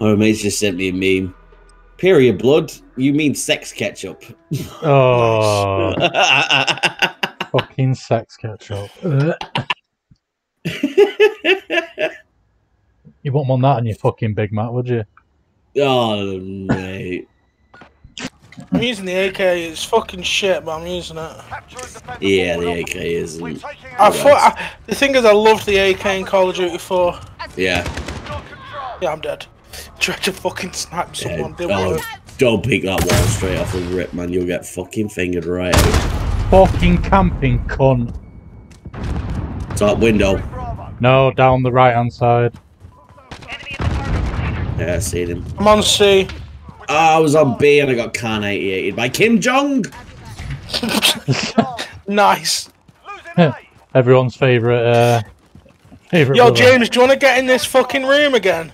Oh, mate's just sent me a meme. Period blood. You mean sex ketchup? Oh, fucking sex ketchup. Ugh. You wouldn't want that on your fucking Big Mac, would you? oh, mate. I'm using the AK. It's fucking shit, but I'm using it. Yeah, the AK isn't. I thought I, the thing is, I loved the AK in Call of Duty 4. Yeah. Yeah, I'm dead. Tried to fucking snipe yeah. someone. Didn't Oh, don't pick that wall straight off the rip, man. You'll get fucking fingered right out. Fucking camping cunt. Top window. No, down the right hand side. Yeah, I seen him. I'm on C. Oh, I was on B and I got Khan 88 by Kim Jong. Nice. Everyone's favourite, uh, favourite. Yo, brother. James, do you want to get in this fucking room again?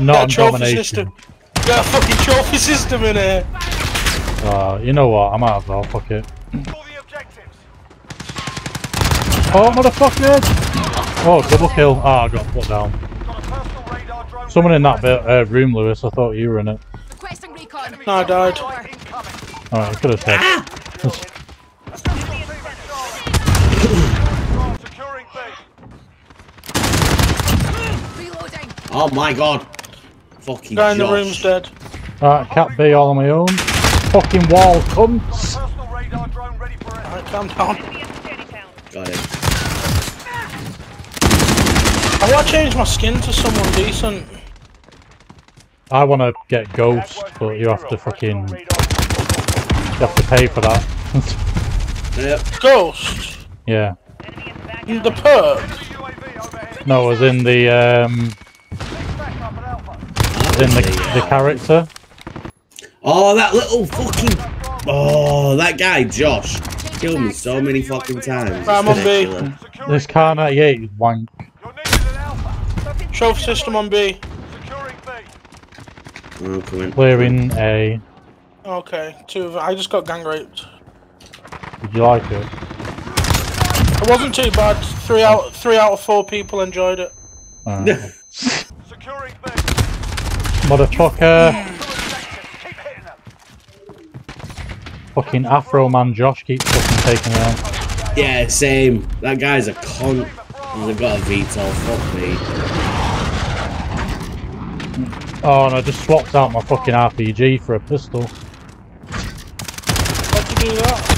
Not Got a trophy domination. system. Got a fucking trophy system in here. Oh, uh, you know what? I might as well. Fuck it. Oh, motherfucker! Oh, double kill. Oh, I got put down. Someone in that bit, uh, room, Lewis. I thought you were in it. Requesting recon. No, I died. Alright, you could have said. Ah! Reloading. Oh my god. Fucking Guy in the Josh. room's dead. Alright, cat B all on my own. Fucking wall, cunts! Alright, calm down. Got it. I want to change my skin to someone decent. I want to get ghost, but you have to fucking. You have to pay for that. Yep. Ghost. yeah. In The perk. No, as in the um, as in the the character. Oh, that little fucking. Oh, that guy, Josh. Killed me so many fucking times. I'm on B. This Kar98 is wank. Trophy system on B. Oh, come in. Clearing A. Okay, two of I just got gang raped. Did you like it? It wasn't too bad. Three out, three out of four people enjoyed it. Oh. Alright. Motherfucker. Fucking Afro man Josh keeps fucking taking me out. Yeah, same. That guy's a cunt. They've got a VTOL. Fuck me. Oh, and I just swapped out my fucking RPG for a pistol. How'd you do that?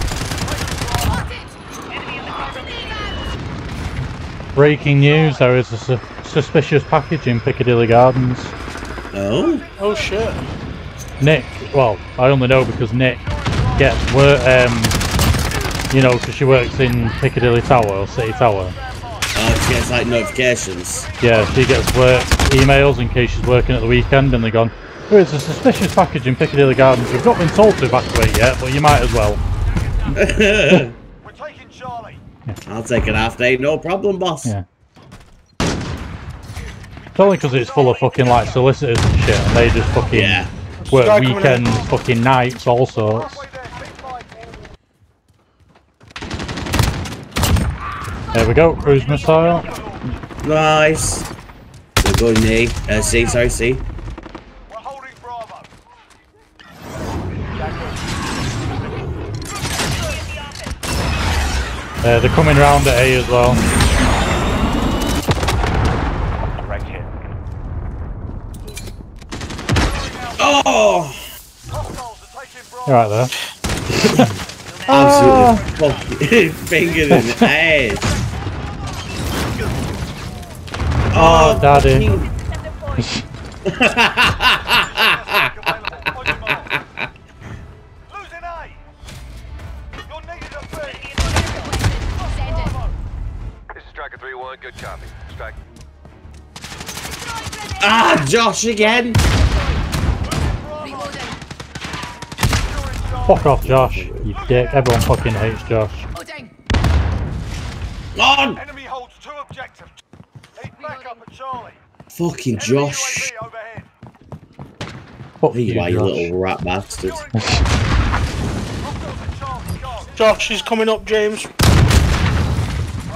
Breaking news, there is a su suspicious package in Piccadilly Gardens. Oh? Oh shit. Nick, well, I only know because Nick gets work, um, you know, because she works in Piccadilly Tower or City Tower. Oh, she gets like notifications. Yeah, she gets work emails in case she's working at the weekend and they're gone, there is a suspicious package in Piccadilly Gardens. We've not been told to evacuate yet, but you might as well. We're taking Charlie. I'll take an half day, no problem, boss. Yeah. It's only because it's full of fucking like solicitors and shit and they just fucking Yeah. work in. weekends, fucking nights, all sorts. There we go, cruise missile. Nice. We're going A. Uh, C, sorry, C. Uh, they're coming round at A as well. Oh! You're right there. Absolutely fucking fingered in the head. Oh, daddy. This is Striker 3-1, good copy. Strike. Ah, Josh again. Reloading. Fuck off, Josh. You dick. Everyone fucking hates Josh. On! Enemy holds two objectives. Keep back up at Charlie. Fucking Josh. UAV. Fuck you, you are, you little rat bastard. Josh is coming up, James.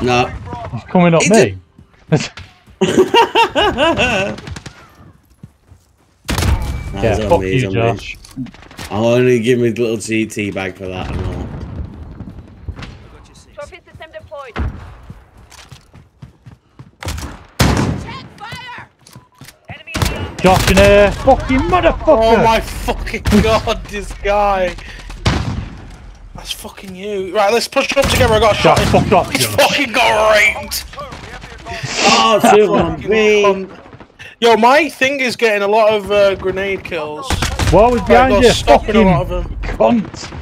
No. He's coming up He me. No, Yeah, fuck you, on me. Josh. I'll only give me the little tea, tea bag for that and all. Trophy system deployed. Check fire! Enemy in the arm. Josh in here. Fucking motherfucker. Oh my fucking god, this guy. That's fucking you. Right, let's push up together. I got a shot. Josh, in. off, He's fucking got raped. Oh, two on me. Yo, my thing is getting a lot of uh, grenade kills. What was behind they're you? stopping a lot of Fucking them. cunt.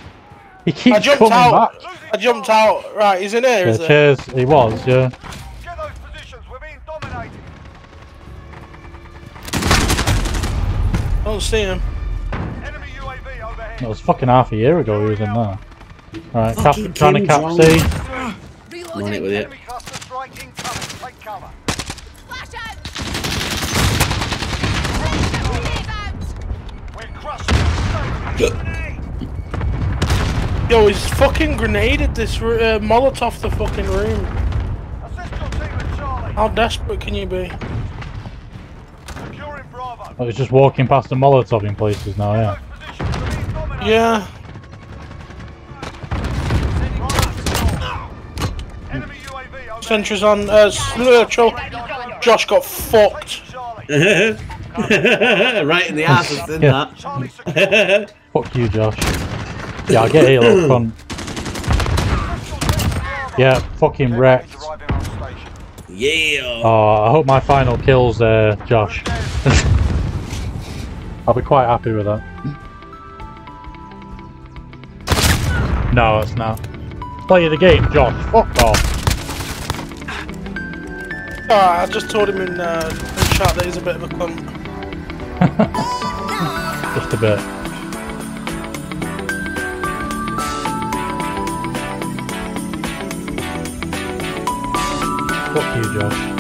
He I keeps jumped coming out. back. I jumped out. Right, he's in here, Yeah, is it? cheers. He was, yeah. Get those positions. We're being dominated. I don't see him. Enemy UAV overhead. That was fucking half a year ago he was in there. Alright, cap, trying to Kim cap Jong. C. I'm on it with it. Enemy cluster strike incoming. Take cover. Flash out! Grenade out! We're crushing them. Yo, he's fucking grenaded this ro- uh, Molotov the fucking room. Assist your team at Charlie. How desperate can you be? Securing Bravo. I was just walking past the Molotov in places now, yeah. Those positions. We're being dominated. Yeah. Enemy UAV overhead. Sentries on. Uh, Slur, Josh got fucked. Charlie. right in the ass, I said Yeah. Charlie. Fuck you, Josh. Yeah, I get it, little cunt. Yeah, fucking wrecked. Arriving on station. Yeah. Oh, I hope my final kill's uh, Josh. I'll be quite happy with that. No, it's not. Play the game, Josh. Fuck off. Ah, I just told him in, uh, in chat that he's a bit of a cunt. Just a bit. Fuck you, Josh.